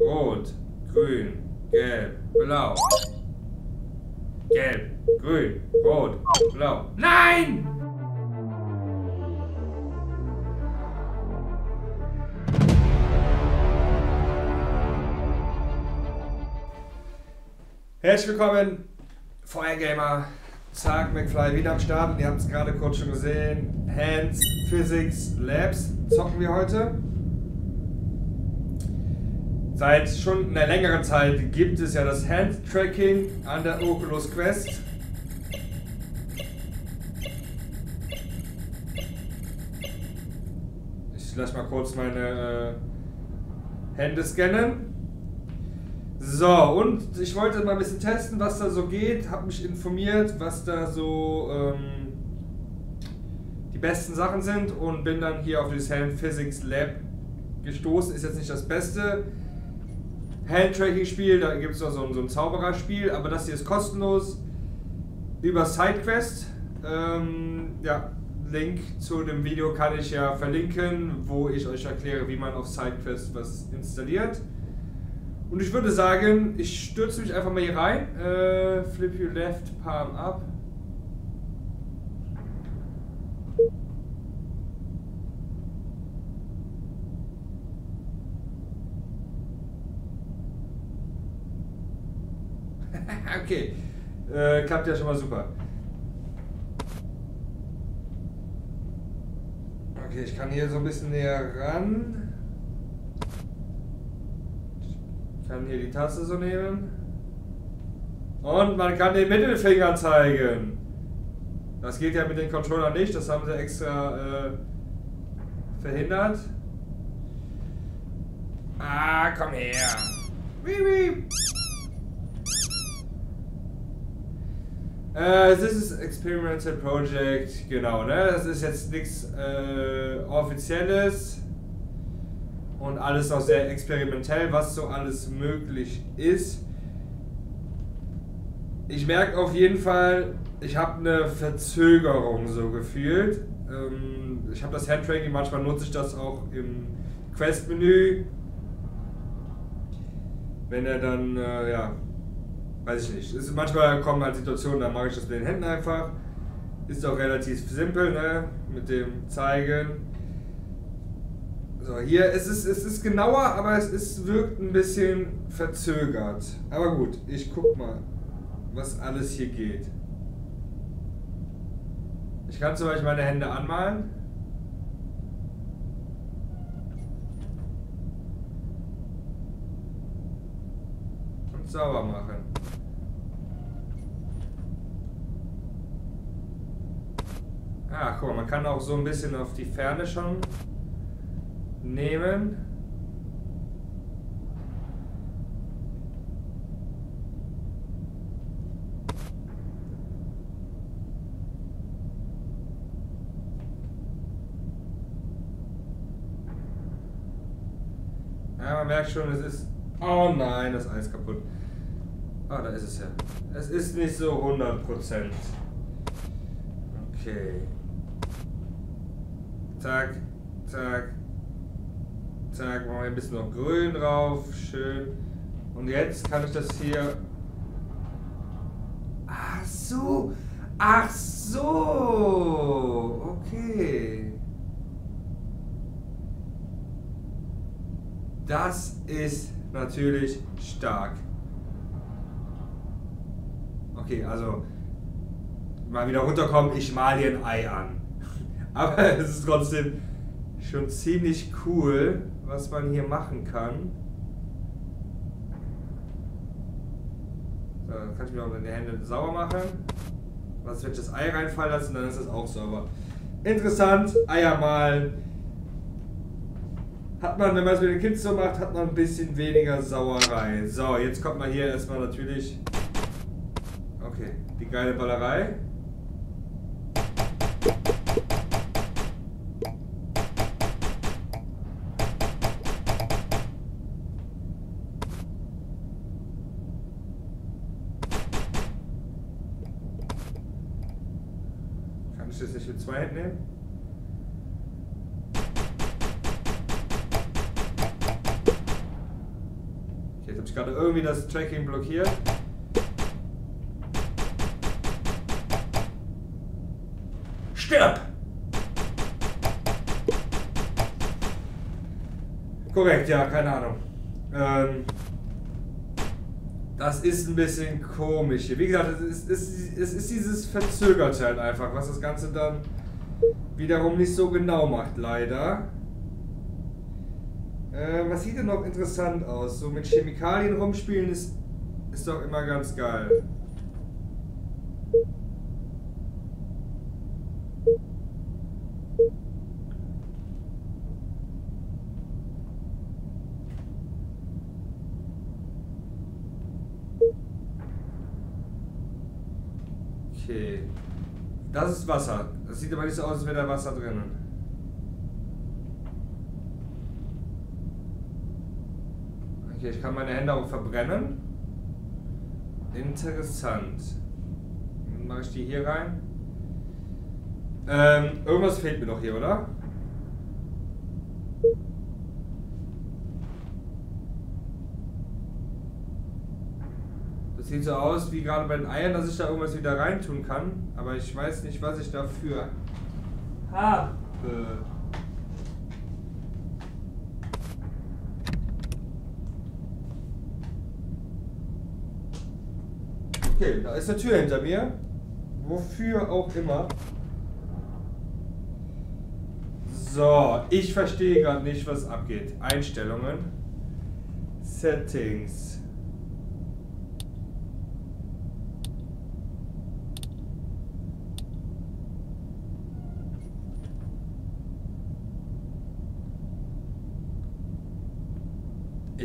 rot, grün, gelb, blau. Gelb, grün, rot, blau. Nein! Herzlich willkommen, Feuergamer, Zack, McFly wieder am Start ihr habt es gerade kurz schon gesehen. Hands Physics Labs zocken wir heute. Seit schon einer längeren Zeit gibt es ja das Hand-Tracking an der Oculus Quest. Ich lasse mal kurz meine äh, Hände scannen. So, und ich wollte mal ein bisschen testen, was da so geht. Habe mich informiert, was da so ähm, die besten Sachen sind und bin dann hier auf dieses Hand Physics Lab gestoßen. Ist jetzt nicht das beste Hand-Tracking-Spiel, da gibt es noch so ein, so ein Zaubererspiel, aber das hier ist kostenlos über SideQuest. Ähm, ja, Link zu dem Video kann ich ja verlinken, wo ich euch erkläre, wie man auf SideQuest was installiert. Und ich würde sagen, ich stürze mich einfach mal hier rein. Äh, flip your left, palm up. okay, äh, klappt ja schon mal super. Okay, ich kann hier so ein bisschen näher ran. kann hier die Taste so nehmen. Und man kann den Mittelfinger zeigen. Das geht ja mit den Controllern nicht, das haben sie extra äh, verhindert. Ah, komm her. Wie, wie. Äh, this is Experimental Project, genau, ne? Das ist jetzt nichts äh, Offizielles und alles auch sehr experimentell, was so alles möglich ist. Ich merke auf jeden Fall, ich habe eine Verzögerung so gefühlt. Ähm, ich habe das Handtracking, manchmal nutze ich das auch im Quest-Menü. Wenn er dann, äh, ja, weiß ich nicht. Ist, manchmal kommen halt Situationen, da mache ich das mit den Händen einfach. Ist auch relativ simpel, ne? Mit dem Zeigen. So, hier es ist es ist genauer, aber es ist, wirkt ein bisschen verzögert. Aber gut, ich guck mal, was alles hier geht. Ich kann zum Beispiel meine Hände anmalen. Und sauber machen. Ah, guck mal, man kann auch so ein bisschen auf die Ferne schon nehmen. Ja, man merkt schon, es ist... Oh nein, das Eis kaputt. Ah, da ist es ja. Es ist nicht so 100%. Okay. Zack, zack, Zack, machen wir ein bisschen noch grün drauf. Schön. Und jetzt kann ich das hier. Ach so. Ach so. Okay. Das ist natürlich stark. Okay, also mal wieder runterkommen, ich mal hier ein Ei an. Aber es ist trotzdem schon ziemlich cool was man hier machen kann. So, dann kann ich mir auch meine Hände sauber machen. Was, wenn ich das Ei reinfallen lasse, dann ist das auch sauber. Interessant, Eier malen. Hat man, wenn man es mit den Kids so macht, hat man ein bisschen weniger Sauerei. So, jetzt kommt man hier erstmal natürlich. Okay, die geile Ballerei. Händen nehmen? Okay, jetzt habe ich gerade irgendwie das Tracking blockiert. Stirb! Korrekt, ja, keine Ahnung. Ähm, das ist ein bisschen komisch hier. Wie gesagt, es ist, es ist dieses Verzögerte halt einfach, was das Ganze dann wiederum nicht so genau macht, leider. Äh, was sieht denn noch interessant aus? So mit Chemikalien rumspielen ist, ist doch immer ganz geil. Okay. Das ist Wasser. Das sieht aber nicht so aus, als wäre da Wasser drin. Okay, ich kann meine Hände auch verbrennen. Interessant. Dann mache ich die hier rein. Ähm, irgendwas fehlt mir doch hier, oder? Sieht so aus wie gerade bei den Eiern, dass ich da irgendwas wieder reintun kann. Aber ich weiß nicht, was ich dafür habe. Okay, da ist eine Tür hinter mir. Wofür auch immer. So, ich verstehe gerade nicht, was abgeht. Einstellungen. Settings.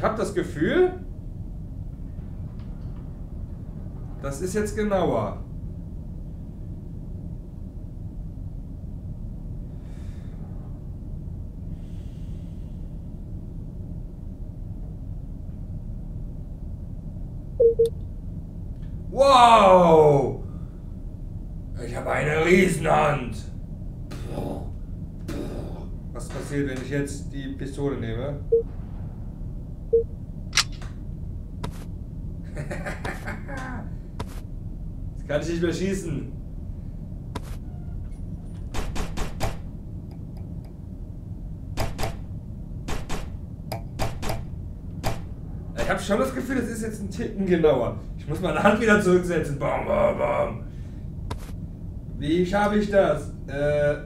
Ich habe das Gefühl, das ist jetzt genauer. Wow! Ich habe eine Riesenhand. Was passiert, wenn ich jetzt die Pistole nehme? Jetzt kann ich nicht mehr schießen. Ich habe schon das Gefühl, das ist jetzt ein Ticken genauer. Ich muss meine Hand wieder zurücksetzen. Bam, bam, bam. Wie schaffe ich das? Äh.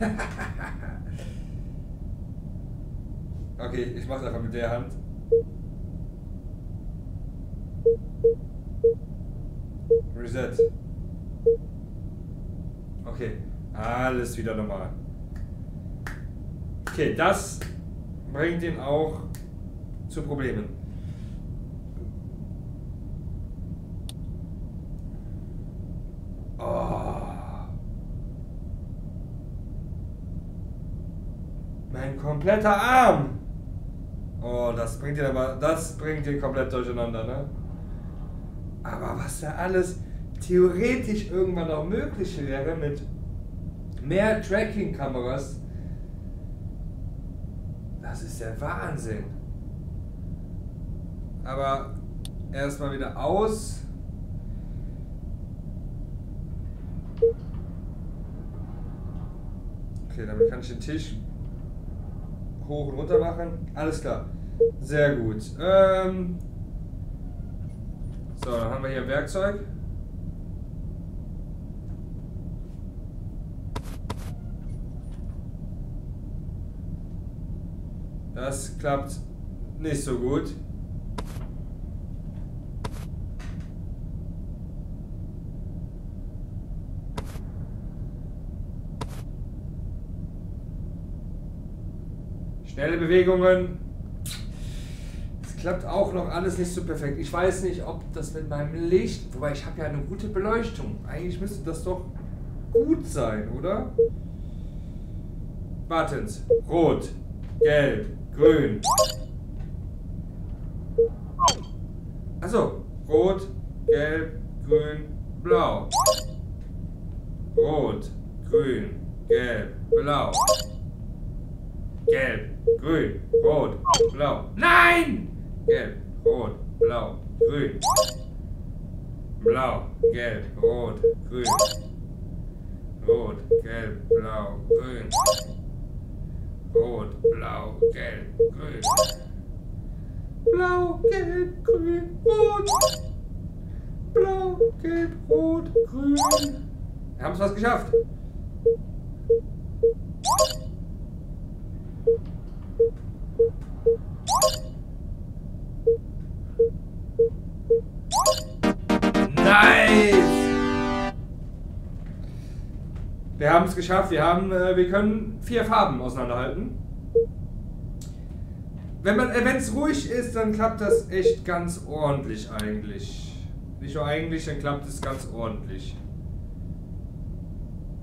okay, ich mache einfach mit der Hand. Reset. Okay, alles wieder normal. Okay, das bringt ihn auch zu Problemen. Oh. Mein kompletter Arm. Oh, das bringt ihn aber, das bringt ihn komplett durcheinander, ne? Aber was da alles theoretisch irgendwann auch möglich wäre mit mehr Tracking-Kameras, das ist der Wahnsinn. Aber erstmal wieder aus. Okay, damit kann ich den Tisch hoch und runter machen. Alles klar. Sehr gut. Ähm so, dann haben wir hier Werkzeug. Das klappt nicht so gut. Schnelle Bewegungen. Es klappt auch noch alles nicht so perfekt. Ich weiß nicht, ob das mit meinem Licht, wobei ich habe ja eine gute Beleuchtung. Eigentlich müsste das doch gut sein, oder? Buttons. Rot, gelb, grün. Also rot, gelb, grün, blau. Rot, grün, gelb, blau. Gelb, grün, rot, blau. Nein! Gelb, rot, blau, grün. Blau, gelb, rot, grün. Rot, gelb, blau, grün. Rot, blau, gelb, grün. Blau, gelb, grün, rot. Blau, gelb, rot, grün. Wir haben es fast geschafft. Wir haben es geschafft. Wir haben, äh, wir können vier Farben auseinanderhalten. Wenn äh, es ruhig ist, dann klappt das echt ganz ordentlich eigentlich. Nicht nur eigentlich, dann klappt es ganz ordentlich.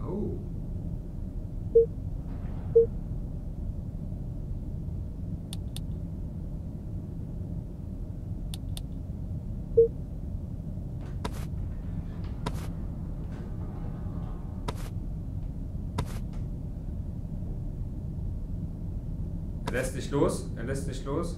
Oh. Lässt nicht los. Er lässt nicht los.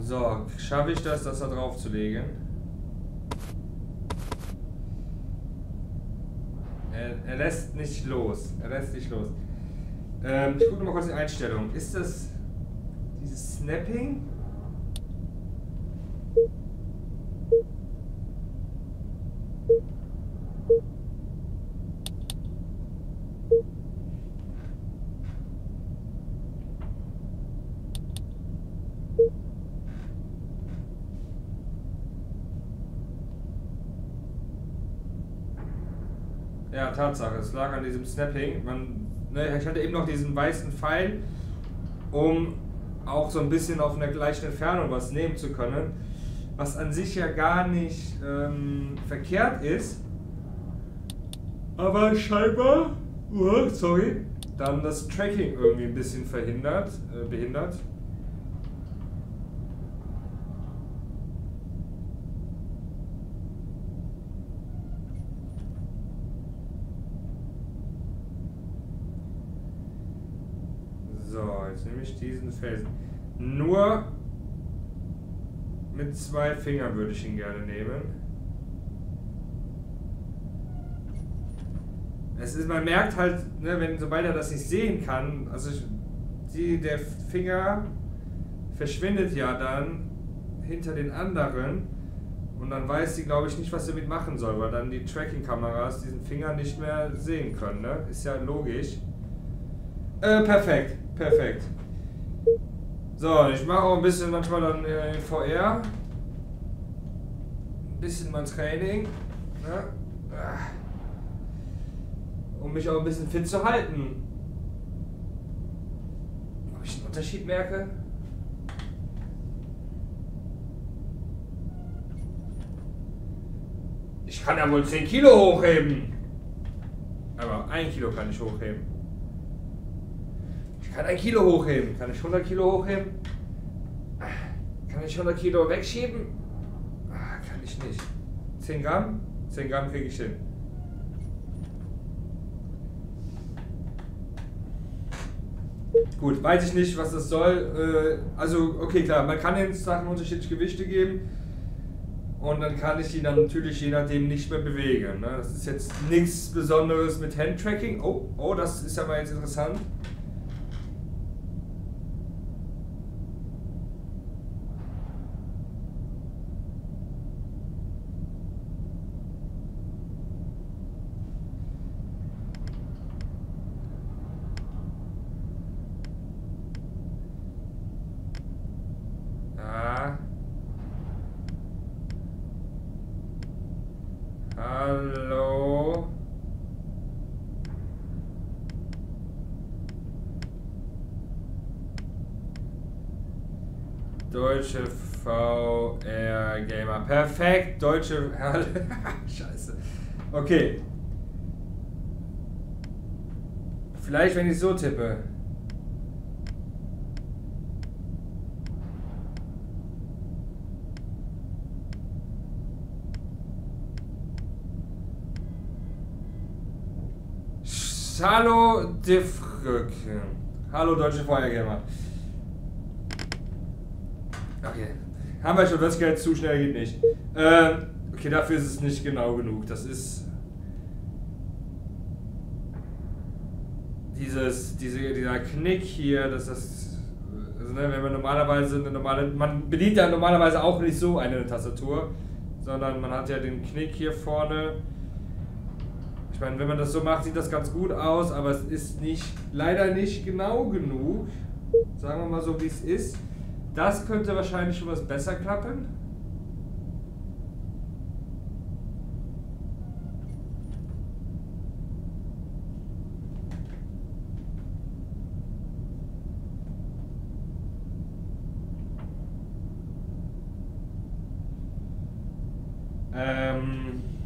So, schaffe ich das, das da drauf zu legen? Er, er lässt nicht los. Er lässt nicht los. Ähm, ich gucke mal kurz die Einstellung. Ist das dieses Snapping? Ja, Tatsache. Es lag an diesem Snapping. Man, ne, ich hatte eben noch diesen weißen Pfeil, um auch so ein bisschen auf einer gleichen Entfernung was nehmen zu können. Was an sich ja gar nicht ähm, verkehrt ist. Aber scheinbar, uh, sorry, dann das Tracking irgendwie ein bisschen verhindert, äh, behindert. So, jetzt nehme ich diesen Felsen. Nur mit zwei Fingern würde ich ihn gerne nehmen. Es ist, man merkt halt, ne, wenn, sobald er das nicht sehen kann, also ich, die, der Finger verschwindet ja dann hinter den anderen und dann weiß sie, glaube ich, nicht, was sie damit machen soll, weil dann die Tracking-Kameras diesen Finger nicht mehr sehen können. Ne? Ist ja logisch. Äh, perfekt, perfekt. So, ich mache auch ein bisschen manchmal dann äh, VR. Ein bisschen mein Training. Ne? Ah. Um mich auch ein bisschen fit zu halten. Ob ich einen Unterschied merke? Ich kann ja wohl 10 Kilo hochheben. Aber 1 Kilo kann ich hochheben. Ich kann ein Kilo hochheben. Kann ich 100 Kilo hochheben? Kann ich 100 Kilo wegschieben? Kann ich nicht. 10 Gramm? 10 Gramm kriege ich hin. Gut, weiß ich nicht, was das soll. Äh, also, okay, klar, man kann den Sachen unterschiedliche Gewichte geben. Und dann kann ich die dann natürlich je nachdem nicht mehr bewegen. Ne? Das ist jetzt nichts Besonderes mit Handtracking. Oh, oh, das ist mal jetzt interessant. Ja. Hallo. Deutsche VR Gamer. Perfekt, deutsche. Scheiße. Okay. Vielleicht, wenn ich so tippe. Hallo Diffrück. Hallo deutsche Feuergamer. Okay. Haben wir schon das Geld zu schnell geht nicht. Ähm, okay, dafür ist es nicht genau genug. Das ist. Dieses, diese, dieser Knick hier, dass das. Also, ne, wenn man normalerweise eine normale. Man bedient ja normalerweise auch nicht so eine Tastatur, sondern man hat ja den Knick hier vorne. Ich meine, wenn man das so macht, sieht das ganz gut aus, aber es ist nicht, leider nicht genau genug. Sagen wir mal so, wie es ist. Das könnte wahrscheinlich schon was besser klappen. Ähm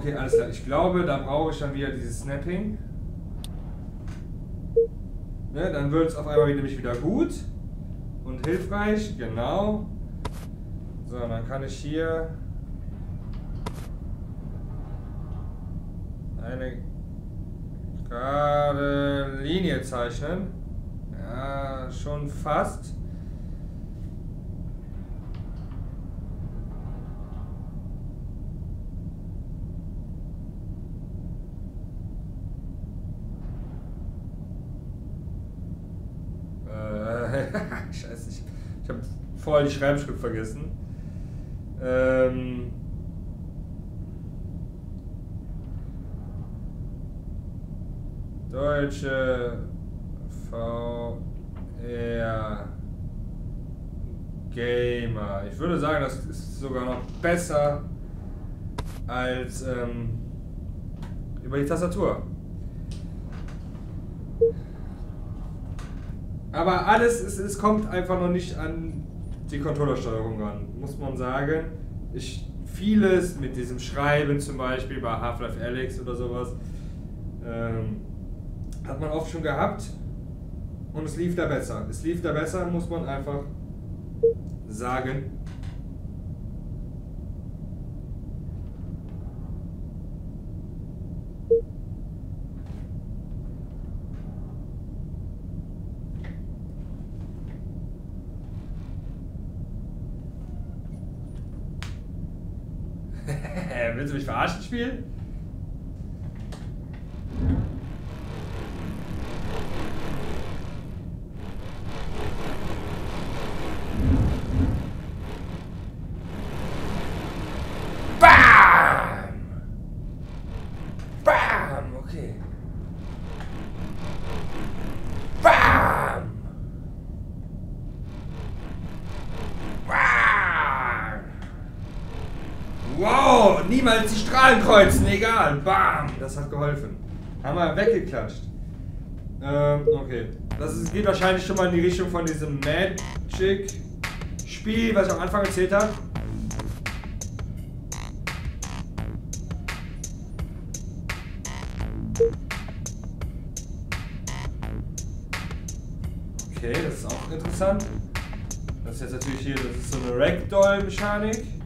Okay, alles klar. Ich glaube, da brauche ich dann wieder dieses Snapping. Ne, dann wird es auf einmal nämlich wieder gut und hilfreich. Genau. So, dann kann ich hier eine gerade Linie zeichnen. Ja, schon fast. Vorher die Schreibschrift vergessen. Ähm, Deutsche VR Gamer. Ich würde sagen, das ist sogar noch besser als ähm, über die Tastatur. Aber alles, es, es kommt einfach noch nicht an die Controllersteuerung ran, muss man sagen. Ich, vieles mit diesem Schreiben zum Beispiel bei Half-Life Alyx oder sowas ähm, hat man oft schon gehabt und es lief da besser. Es lief da besser, muss man einfach sagen. Willst mich verarschen spielen? Bam! Bam! Okay. Bam! Bam! Wow, niemals die Strahlen kreuzen, egal. Bam! Das hat geholfen. Haben wir weggeklatscht. Ähm, okay. Das ist, geht wahrscheinlich schon mal in die Richtung von diesem Magic-Spiel, was ich am Anfang erzählt habe. Okay, das ist auch interessant. Das ist jetzt natürlich hier, das ist so eine Ragdoll-Mechanik.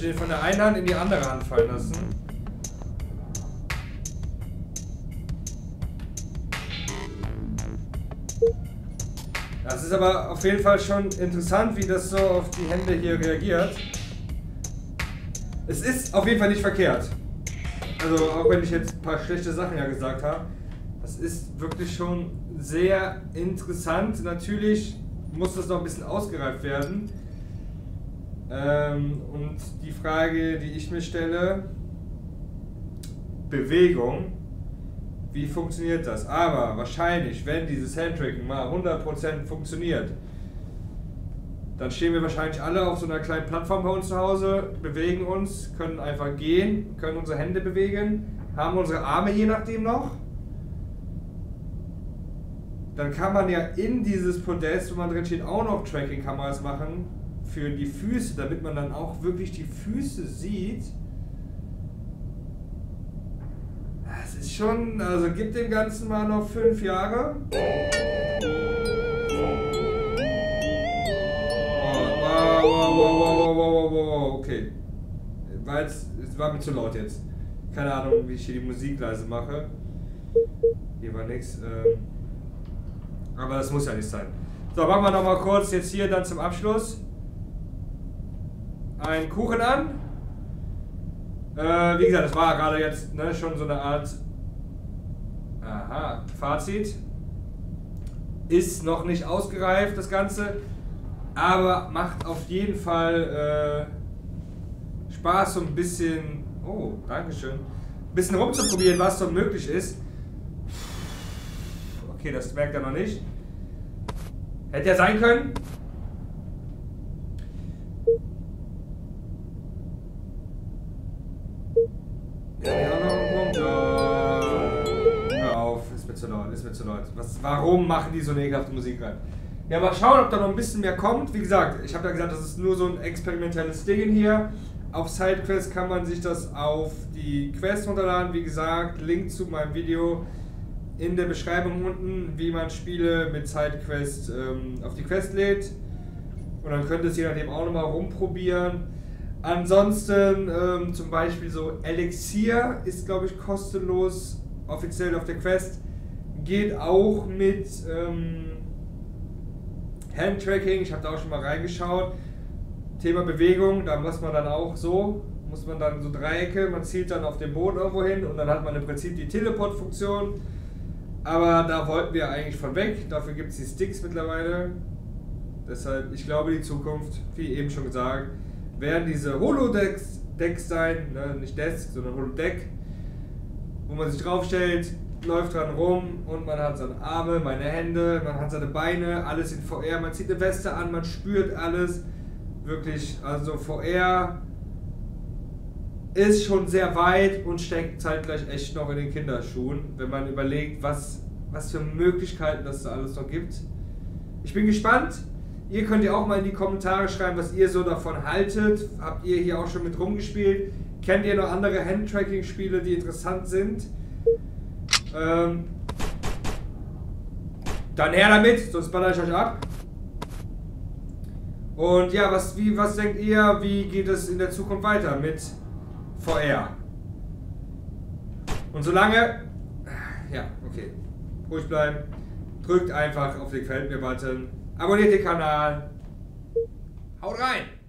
Den von der einen Hand in die andere Hand fallen lassen. Das ist aber auf jeden Fall schon interessant, wie das so auf die Hände hier reagiert. Es ist auf jeden Fall nicht verkehrt. Also auch wenn ich jetzt ein paar schlechte Sachen ja gesagt habe. Das ist wirklich schon sehr interessant. Natürlich muss das noch ein bisschen ausgereift werden. Ähm, und die Frage, die ich mir stelle, Bewegung, wie funktioniert das? Aber wahrscheinlich, wenn dieses Handtracking mal 100% funktioniert, dann stehen wir wahrscheinlich alle auf so einer kleinen Plattform bei uns zu Hause, bewegen uns, können einfach gehen, können unsere Hände bewegen. haben unsere Arme je nachdem noch. Dann kann man ja in dieses Podest, wo man drin steht, auch noch Tracking-Kameras machen für die Füße, damit man dann auch wirklich die Füße sieht. Das ist schon, also gibt dem Ganzen mal noch fünf Jahre. wow, wow, wow, wow, wow, wow, okay. War jetzt, war mir zu laut jetzt. Keine Ahnung, wie ich hier die Musik leise mache. Hier war nichts. Ähm, aber das muss ja nicht sein. So, machen wir nochmal kurz jetzt hier dann zum Abschluss. Ein Kuchen an. Äh, wie gesagt, das war gerade jetzt ne, schon so eine Art Aha, Fazit. Ist noch nicht ausgereift, das Ganze. Aber macht auf jeden Fall äh, Spaß, so ein bisschen. Oh, Dankeschön. Ein bisschen rumzuprobieren, was so möglich ist. Okay, das merkt er noch nicht. Hätte ja sein können. Was, warum machen die so eine ekelhafte Musik rein? Ja, mal schauen, ob da noch ein bisschen mehr kommt. Wie gesagt, ich habe ja gesagt, das ist nur so ein experimentelles Ding hier. Auf SideQuest kann man sich das auf die Quest runterladen. Wie gesagt, Link zu meinem Video in der Beschreibung unten, wie man Spiele mit SideQuest ähm, auf die Quest lädt. Und dann könnt ihr es je nachdem auch nochmal rumprobieren. Ansonsten ähm, zum Beispiel so Elixir ist, glaube ich, kostenlos offiziell auf der Quest. Geht auch mit ähm, Handtracking, ich habe da auch schon mal reingeschaut. Thema Bewegung, da muss man dann auch so, muss man dann so Dreiecke, man zielt dann auf den Boden irgendwo hin und dann hat man im Prinzip die Teleport-Funktion. Aber da wollten wir eigentlich von weg, dafür gibt es die Sticks mittlerweile. Deshalb, ich glaube, die Zukunft, wie eben schon gesagt, werden diese Holodecks Decks sein, ne? nicht Desk, sondern Holodeck, wo man sich draufstellt, läuft dran rum und man hat seine Arme, meine Hände, man hat seine Beine, alles in VR, man zieht eine Weste an, man spürt alles. Wirklich, also VR ist schon sehr weit und steckt zeitgleich echt noch in den Kinderschuhen, wenn man überlegt, was, was für Möglichkeiten das da alles noch gibt. Ich bin gespannt. Ihr könnt ja auch mal in die Kommentare schreiben, was ihr so davon haltet. Habt ihr hier auch schon mit rumgespielt? Kennt ihr noch andere Handtracking-Spiele, die interessant sind? Ähm, dann her damit, sonst baller ich euch ab. Und ja, was, wie, was denkt ihr, wie geht es in der Zukunft weiter mit VR? Und solange, ja, okay, ruhig bleiben, drückt einfach auf den Gefällt mir Button, abonniert den Kanal, haut rein!